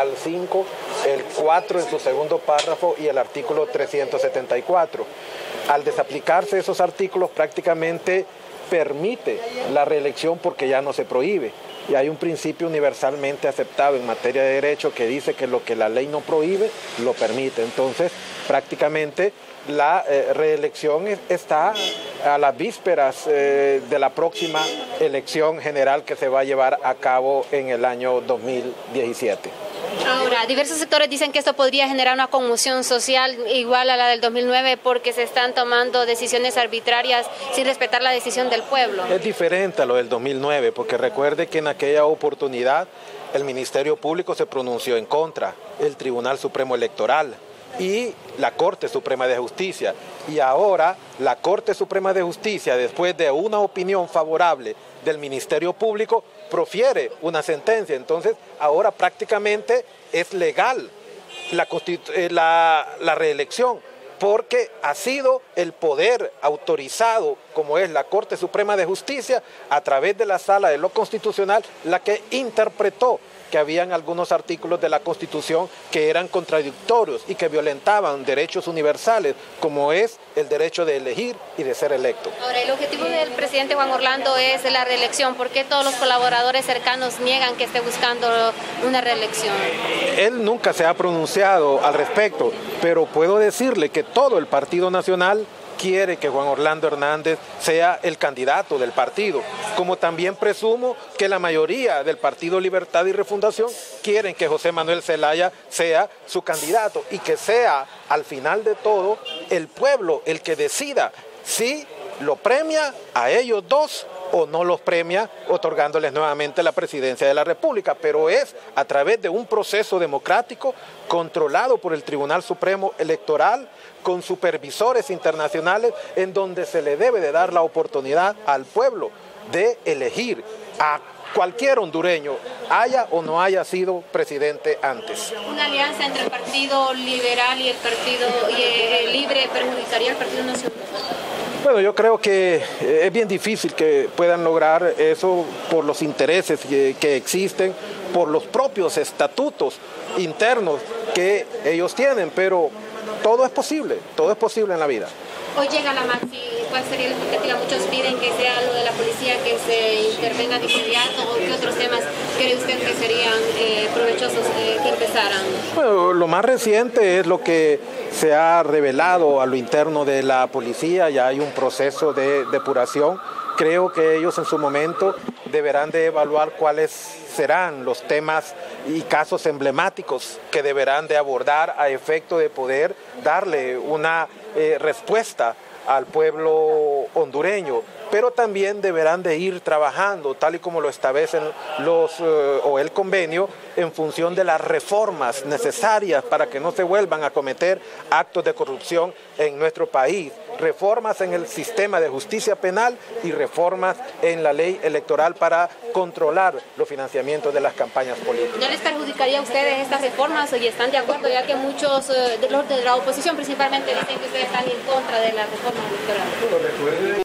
al 5, el 4 en su segundo párrafo y el artículo 374. Al desaplicarse esos artículos prácticamente permite la reelección porque ya no se prohíbe. Y hay un principio universalmente aceptado en materia de derecho que dice que lo que la ley no prohíbe, lo permite. Entonces, prácticamente la eh, reelección está a las vísperas eh, de la próxima elección general que se va a llevar a cabo en el año 2017. Ahora, diversos sectores dicen que esto podría generar una conmoción social igual a la del 2009 porque se están tomando decisiones arbitrarias sin respetar la decisión del pueblo. Es diferente a lo del 2009 porque recuerde que en aquella oportunidad el Ministerio Público se pronunció en contra, el Tribunal Supremo Electoral y la Corte Suprema de Justicia. Y ahora la Corte Suprema de Justicia, después de una opinión favorable del Ministerio Público, profiere una sentencia. Entonces, ahora prácticamente es legal la, eh, la, la reelección porque ha sido el poder autorizado, como es la Corte Suprema de Justicia, a través de la Sala de lo Constitucional, la que interpretó que habían algunos artículos de la Constitución que eran contradictorios y que violentaban derechos universales, como es el derecho de elegir y de ser electo. Ahora, el objetivo del presidente Juan Orlando es la reelección. ¿Por qué todos los colaboradores cercanos niegan que esté buscando una reelección? Él nunca se ha pronunciado al respecto, pero puedo decirle que todo el Partido Nacional quiere que Juan Orlando Hernández sea el candidato del partido, como también presumo que la mayoría del Partido Libertad y Refundación quieren que José Manuel Zelaya sea su candidato y que sea al final de todo el pueblo el que decida si lo premia a ellos dos o no los premia otorgándoles nuevamente la presidencia de la República, pero es a través de un proceso democrático controlado por el Tribunal Supremo Electoral con supervisores internacionales en donde se le debe de dar la oportunidad al pueblo de elegir a cualquier hondureño, haya o no haya sido presidente antes. Una alianza entre el Partido Liberal y el Partido y Libre perjudicaría al Partido Nacional. Bueno, yo creo que eh, es bien difícil que puedan lograr eso por los intereses que, existen, por los propios estatutos internos que ellos tienen, pero todo es posible, todo es posible en la vida. Hoy llega la maxi, ¿cuál sería la expectativa? Muchos piden que sea lo de la policía, que se intervenga de inmediato, o qué otros temas cree usted que serían eh, provechosos eh, que empezaran. Bueno, lo más reciente es lo que se ha revelado a lo interno de la policía, ya hay un proceso de depuración. Creo que ellos en su momento deberán de evaluar cuáles serán los temas y casos emblemáticos que deberán de abordar a efecto de poder darle una eh, respuesta al pueblo hondureño, pero también deberán de ir trabajando, tal y como lo establecen los eh, o el convenio, en función de las reformas necesarias para que no se vuelvan a cometer actos de corrupción en nuestro país, reformas en el sistema de justicia penal y reformas en la ley electoral para controlar los financiamientos de las campañas políticas. ¿No les perjudicaría a ustedes estas reformas y están de acuerdo ya que muchos eh, de los de la oposición principalmente dicen que ustedes están en contra de la reforma electoral?